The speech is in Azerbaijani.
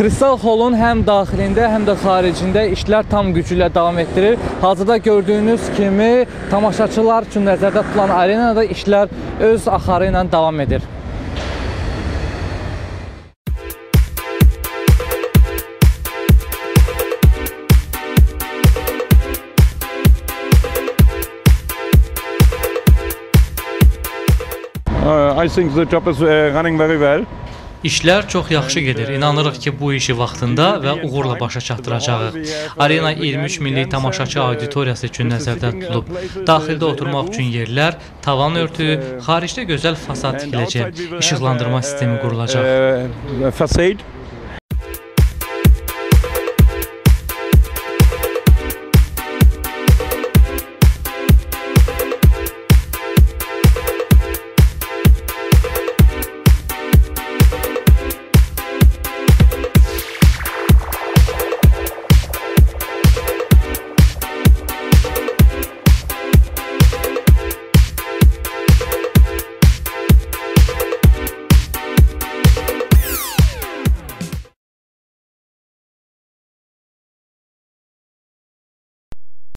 Kristal Hall'un həm daxilində, həm də xaricində işlər tam gücü ilə davam etdirir. Hazırda gördüyünüz kimi tamaşaçılar üçün nəzərdə tutulan arenada işlər öz axarı ilə davam edir. Uh, I think the job is uh, running very well. İşlər çox yaxşı gedir. İnanırıq ki, bu işi vaxtında və uğurla başa çatdıracağıq. Arena 23 milli tamaşaçı auditoriyası üçün nəzərdə tutulub. Daxildə oturmaq üçün yerlər, tavan örtüyü, xaricdə gözəl fasad tikiləcək, işıqlandırma sistemi qurulacaq.